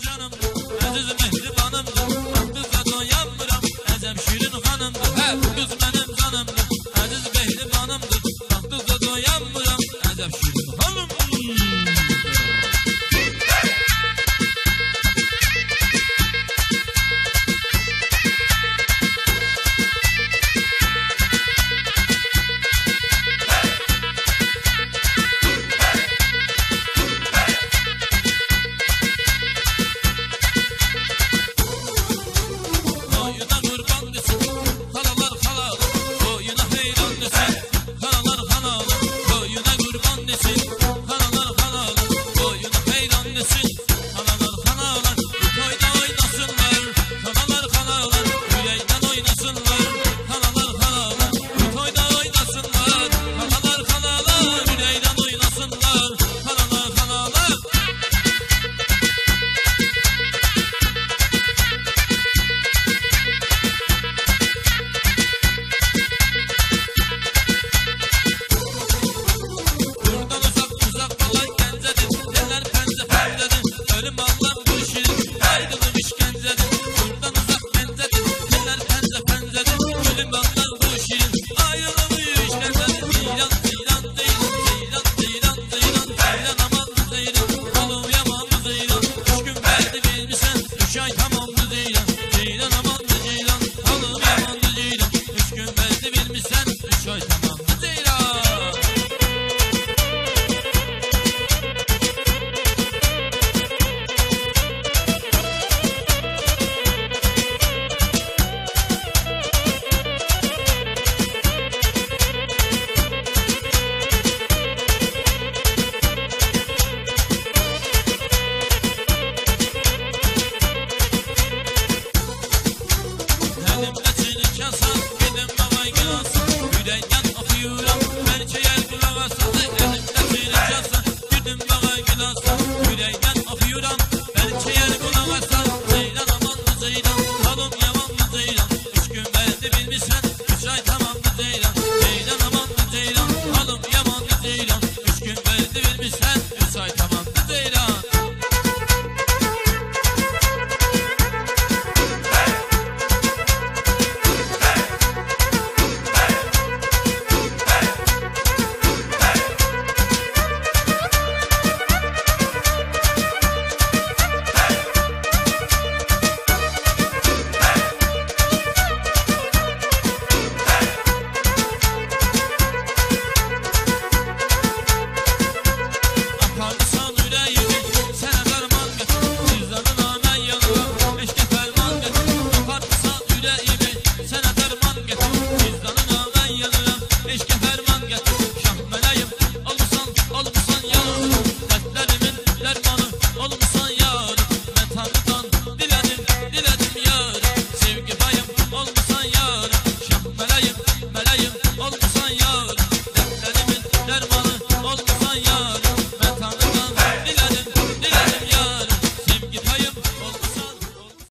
canım